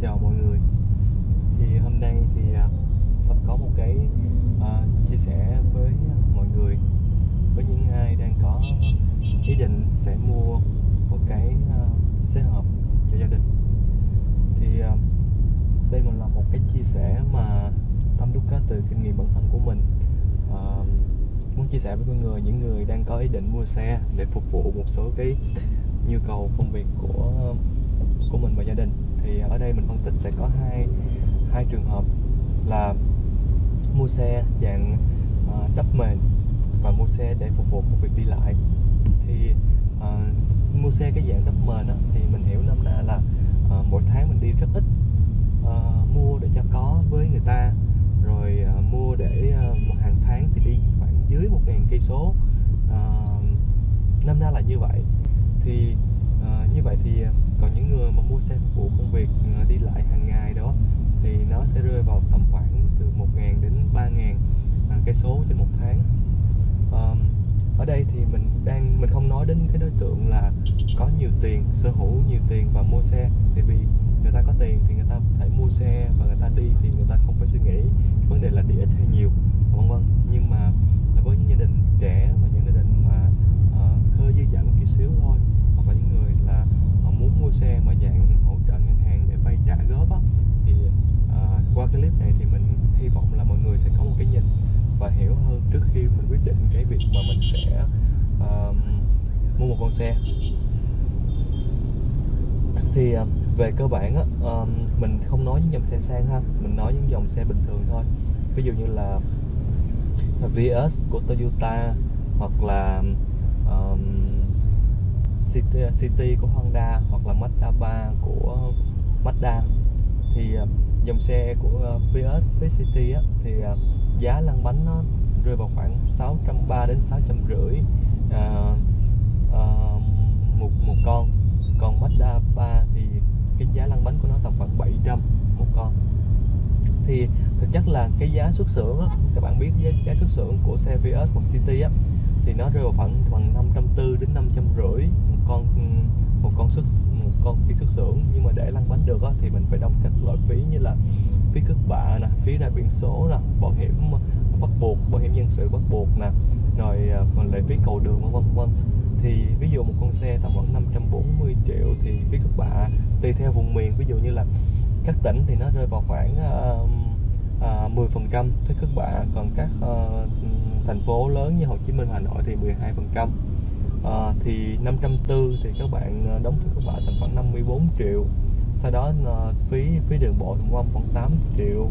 chào mọi người. Thì hôm nay thì uh, Phật có một cái uh, chia sẻ với mọi người Với những ai đang có ý định sẽ mua một cái à, uh, xe hợp cho gia đình. Thì uh, đây là một cái chia sẻ mà Tâm đúc kết từ kinh nghiệm bản thân của mình. Uh, Muốn chia sẻ với mọi người những người đang có ý định mua xe để phục vụ một số cái nhu cầu công việc của của mình và gia đình thì ở đây mình phân tích sẽ có hai hai trường hợp là mua xe dạng uh, đắp mền và mua xe để phục vụ công việc đi lại. Thì uh, mua xe cái dạng đắp mền á, thì mình hiểu năm nay là uh, mỗi tháng mình đi rất ít uh, mua để cho có với người ta. Rồi uh, mua để uh, một hàng tháng thì đi khoảng dưới một ngàn cây số. Năm nay là như vậy. Thì À, như vậy thì à, còn những người mà mua xe phục vụ công việc à, đi lại hàng ngày đó, thì nó sẽ rơi vào tầm khoảng từ 1.000 đến 3.000 cây số trên một tháng. Ở đây thì mình đang, mình không nói đến cái đối tượng là có nhiều tiền, sở hữu nhiều tiền và mua xe. Tại vì người ta có tiền thì người ta có thể mua xe và người ta đi thì người ta không phải suy nghĩ vấn đề là đi ít hay nhiều, vân vân. Nhưng mà với những gia đình trẻ và những gia đình mà uh, hơi dư dả một chút xíu thôi hoặc là những người là muốn mua xe mà dạng hỗ trợ ngân hàng để vay trả góp á thì à, qua cái clip này thì mình hy vọng là mọi người sẽ có một cái nhìn và hiểu hơn trước khi mình quyết định cái việc mà mình sẽ uh, mua một con xe. Thì uh, về cơ bản á uh, mình không nói những dòng xe sang ha mình nói những dòng xe bình thường thôi. Ví dụ như là VS của Toyota hoặc là um, City, City của Honda hoặc là Mazda 3 của Mazda. Thì ờ, dòng xe của ờ, VS với City á, thì ờ, giá lăn bánh nó rơi vào khoảng 630 đến 650 à, à, một một con. Còn Mazda 3 thì cái giá lăn bánh của nó tầm khoảng 700 một con. Thì thực chất là cái giá xuất xưởng á, các bạn biết giá, giá xuất xưởng của xe Vios hoặc City á thì nó rơi vào khoảng khoảng 540 đến 5 công con một con phí xuất xưởng. Nhưng mà để lăn bánh được á, thì mình phải đóng các loại phí như là phí cước bạ nè phí ra biển số nè bảo hiểm ờ, bắt buộc bảo hiểm nhân sự bắt buộc nè rồi ờ, còn lệ phí cầu đường vân vân thì ví dụ một con xe tầm khoảng 540 triệu thì phí cước bạ tùy theo vùng miền. Ví dụ như là các tỉnh thì nó rơi vào khoảng uh, uh, 10 phần trăm thuế cước bạ còn các uh, thành phố lớn như Hồ Chí Minh, Hà Nội thì 12 phần trăm à, thì 540 thì các bạn à, đóng cho các bạn tầm khoảng 54 triệu. Sau đó à, phí phí đường bộ thì khoảng 8 triệu.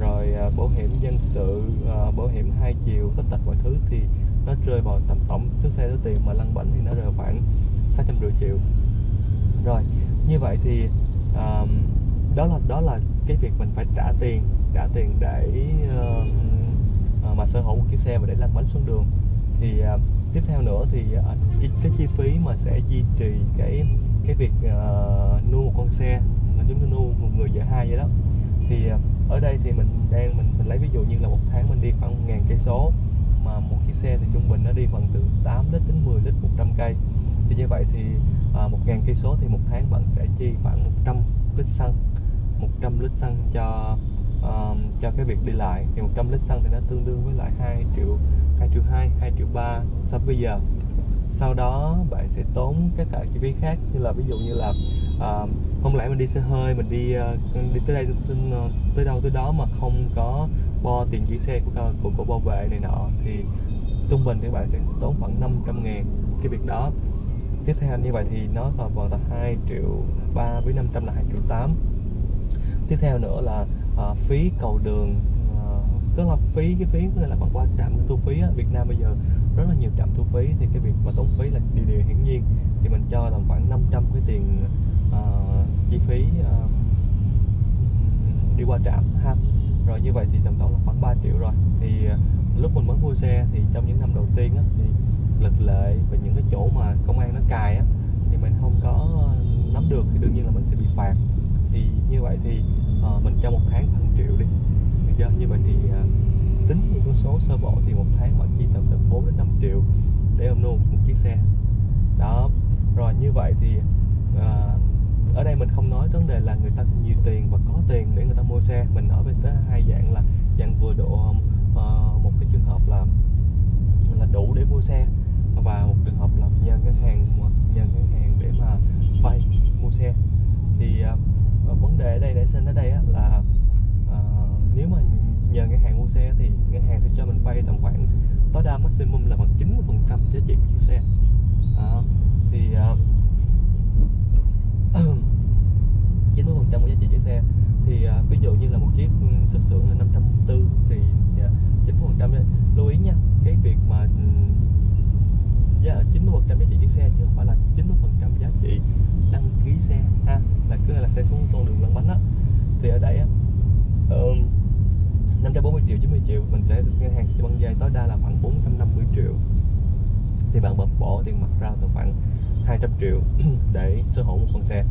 Rồi à, bảo hiểm dân sự à, bảo hiểm hai chiều tất tật mọi thứ thì nó rơi vào tầm tổng số xe số tiền mà lăn bánh thì nó rơi vào khoảng 650 triệu. Rồi như vậy thì à, đó là đó là cái việc mình phải trả tiền trả tiền để uh, mà sở hữu một chiếc xe và để lăn bánh xuống đường thì uh, tiếp theo nữa thì à, uh, cái, cái chi phí mà sẽ duy trì cái cái việc uh, nuôi một con xe chúng ta nuôi một người vợ hai vậy đó. Thì uh, ở đây thì mình đang mình mình lấy ví dụ như là một tháng mình đi khoảng ngàn cây số mà một chiếc xe thì trung bình nó đi khoảng từ 8 lít đến 10 lít 100 cây. Thì như vậy thì một ngàn cây số thì một tháng bạn sẽ chi khoảng 100 lít xăng 100 lít xăng cho um, cho cái việc đi lại thì 100 lít xăng thì nó tương đương với lại 2 triệu 2 triệu 2 2 triệu 3 so với bây giờ. Sau đó bạn sẽ tốn các cả chi phí khác như là ví dụ như là uh, không lẽ mình đi xe hơi mình đi uh, đi tới đây tới, ờ, tới đâu tới đó mà không có bo tiền giữ xe của của, của bảo vệ này nọ thì trung bình thì bạn sẽ tốn khoảng 500 ngàn cái việc đó. Tiếp theo như vậy thì nó còn vào tầm 2 triệu 3 với 500 là 2 triệu 8 tiếp theo nữa là uh, phí cầu đường uh, tức là phí cái phí là bằng qua trạm thu phí á, Việt Nam bây giờ rất là nhiều trạm thu phí thì cái việc mà tốn phí là điều điều hiển nhiên. Thì mình cho tầm khoảng 500 cái tiền uh, chi phí uh, đi qua trạm ha. Rồi như vậy thì tổng tổng là khoảng 3 triệu rồi. Thì uh, lúc mình mới mua xe thì trong những năm đầu tiên á, thì lịch lệ và những cái chỗ mà công an nó cài á, thì mình không có nắm được thì đương nhiên là mình sẽ bị phạt. Thì như vậy thì à, mình cho một tháng khoảng triệu đi. Được chưa như vậy thì à, tính những con số sơ bộ thì một tháng bạn chi tầm từ 4 đến 5 triệu để ông nuôi một chiếc xe. Đó rồi như vậy thì à, ở đây mình không nói vấn đề là người ta nhiều tiền và có tiền để người ta mua xe. Mình nói về tới hai dạng là dạng vừa độ uh, một cái trường hợp là là đủ để mua xe và một trường hợp là nhờ ngân hàng nhờ ngân hàng để mà vay mua xe. Thì uh, vấn đề ở đây để sinh ở đây á, là uh, nếu mà nhờ ngân hàng mua xe thì ngân hàng sẽ cho mình vay tầm khoảng tối đa maximum là bằng 90 phần trăm giá trị của chiếc xe. Uh, thì ờ, uh, 90 phần trăm của giá trị chiếc xe. Thì uh, ví dụ như là một chiếc xuất xưởng là 540 thì uh, 90 phần trăm lưu ý nha cái việc mà ừ, giá 90 phần trăm giá trị chiếc xe chứ không phải là 90 phần trăm giá trị đăng ký xe ha sẽ xe xuống con đường lăn bánh á. Thì ở đây á uh, 540 triệu 90 triệu mình sẽ ngân hàng sẽ băng dây tối đa là khoảng 450 triệu. Thì bạn bật bỏ tiền mặt ra từ khoảng 200 triệu để sở hữu một con xe.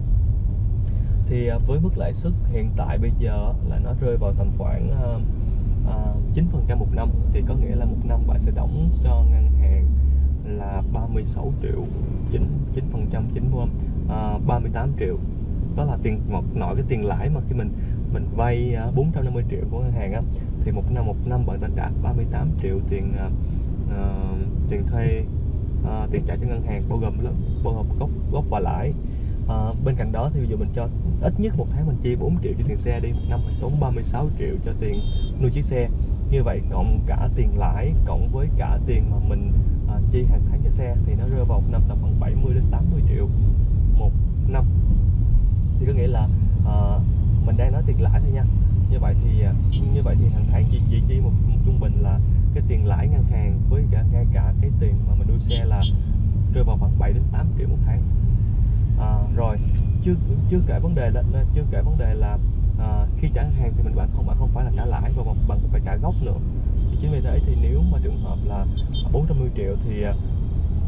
Thì à, với mức lãi suất hiện tại bây giờ là nó rơi vào tầm khoảng uh, uh, 9% một năm. Thì có nghĩa là một năm bạn sẽ đóng cho ngân hàng là 36 triệu 9 9 phần trăm 9 uh, 38 triệu đó là tiền một nội cái tiền lãi mà khi mình mình vay à, 450 triệu của ngân hàng á thì một năm một năm bạn đã trả 38 triệu tiền uh, tiền thuê uh, tiền trả cho ngân hàng bao gồm bao gồm gốc gốc và lãi. Uh, bên cạnh đó thì ví dụ mình cho ít nhất một tháng mình chi 4 triệu cho tiền xe đi một năm mình tốn 36 triệu cho tiền nuôi chiếc xe. Như vậy cộng cả tiền lãi cộng với cả tiền mà mình uh, chi hàng tháng cho xe thì nó rơi vào một năm tầm khoảng 70 đến 80 triệu một năm thì có nghĩa là uh, mình đang nói tiền lãi thôi nha. Như vậy thì ờ, như vậy thì hàng tháng chỉ, chỉ chi một, một trung bình là cái tiền lãi ngân hàng với cả ngay cả cái tiền mà mình đua xe là rơi vào khoảng 7 đến 8 triệu một tháng. À, rồi chưa chưa kể vấn đề là chưa kể vấn đề là à, khi trả hàng thì mình bạn không bạn không phải là trả lãi mà bạn phải trả gốc nữa. Thì chính vì thế thì nếu mà trường hợp là 450 triệu thì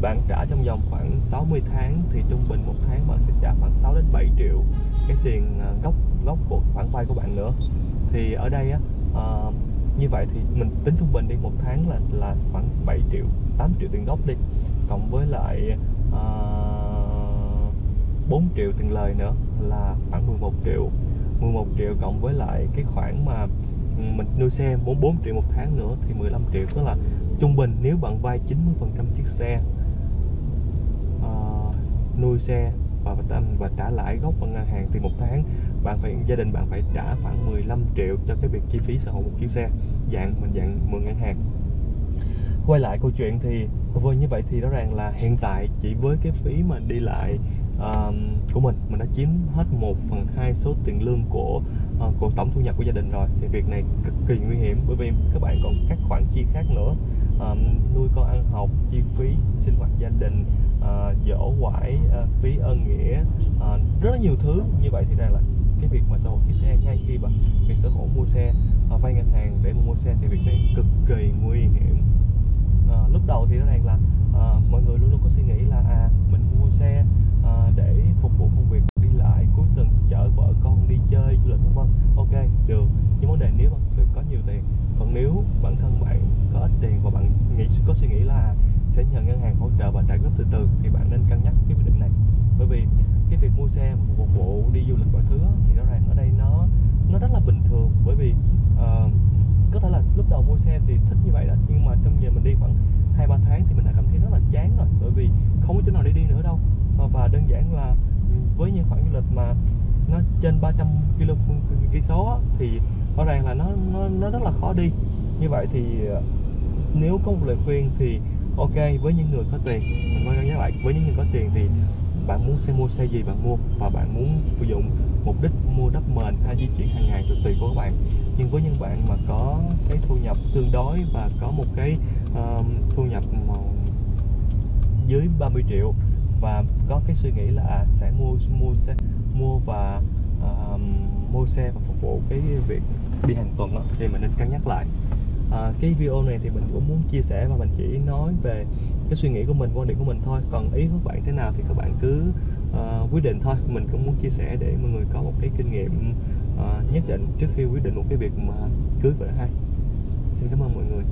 bạn trả trong vòng khoảng 60 tháng thì trung bình một tháng bạn sẽ trả khoảng 6 đến 7 triệu cái tiền à, gốc gốc của khoản vay của bạn nữa. Thì ở đây á uh, như vậy thì mình tính trung bình đi một tháng là là khoảng 7 triệu 8 triệu tiền gốc đi cộng với lại à, uh, 4 triệu tiền lời nữa là khoảng 11 triệu. 11 triệu cộng với lại cái khoản mà ừ, mình nuôi xe 44 triệu một tháng nữa thì 15 triệu tức là trung bình nếu bạn vay 90 phần trăm chiếc xe nuôi xe và và trả lãi gốc vào ngân hàng thì một tháng bạn phải gia đình bạn phải trả khoảng 15 triệu cho cái việc chi phí sở hữu một chiếc xe dạng mình dạng mượn ngân hàng. Quay lại câu chuyện thì với như vậy thì rõ ràng là hiện tại chỉ với cái phí mà đi lại uh, của mình mình đã chiếm hết 1 phần hai số tiền lương của uh, của tổng thu nhập của gia đình rồi. Thì việc này cực kỳ nguy hiểm bởi vì các bạn còn các khoản chi khác nữa. Um, nuôi con ăn học chi phí sinh hoạt gia đình à, dỗ quải ờ, à, phí ơn nghĩa à, rất là nhiều thứ. Như vậy thì rằng là cái việc mà sở hữu chiếc xe ngay khi mà việc sở hữu mua xe à, vay ngân hàng để mua xe thì việc này cực kỳ nguy hiểm uh, lúc đầu thì rõ ràng là uh, mọi người luôn luôn có suy nghĩ là à mình mua xe uh, để phục vụ công việc đi lại cuối tuần chở vợ con đi chơi du lịch vân vân ok được nhưng vấn đề nếu mà sự có nhiều tiền còn nếu bản thân bạn có ít tiền và bạn nghĩ có suy nghĩ là sẽ nhờ ngân hàng hỗ trợ và trả góp từ từ thì bạn nên cân nhắc cái quyết định này. Bởi vì cái việc mua xe một vụ đi du lịch mọi thứ thì rõ ràng ở đây nó nó rất là bình thường. Bởi vì uh, có thể là lúc đầu mua xe thì thích như vậy đó nhưng mà trong giờ mình đi khoảng hai ba tháng thì mình đã cảm thấy rất là chán rồi. Bởi vì không có chỗ nào để đi nữa đâu. Ờ, và đơn giản là với những khoản du lịch mà nó trên 300 km cây số thì rõ ràng là nó nó nó rất là khó đi. Như vậy thì ờ, nếu có một lời khuyên thì ok với những người có tiền. Mình quay nhắc lại với những người có tiền thì bạn muốn xe mua xe gì bạn mua và bạn muốn sử dụng mục đích mua đất mền hay di chuyển hàng ngày thì tùy của các bạn. Nhưng với những bạn mà có cái thu nhập tương đối và có một cái uh, thu nhập dưới 30 triệu và có cái suy nghĩ là à, sẽ mua mua xe mua và uh, mua xe và phục vụ cái việc đi hàng tuần đó, thì mình nên cân nhắc lại à, cái video này thì mình cũng muốn chia sẻ và mình chỉ nói về cái suy nghĩ của mình quan điểm của mình thôi. Còn ý của các bạn thế nào thì các bạn cứ uh, quyết định thôi. Mình cũng muốn chia sẻ để mọi người có một cái kinh nghiệm uh, nhất định trước khi quyết định một cái việc mà cưới vợ hay. xin cảm ơn mọi người.